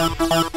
I'm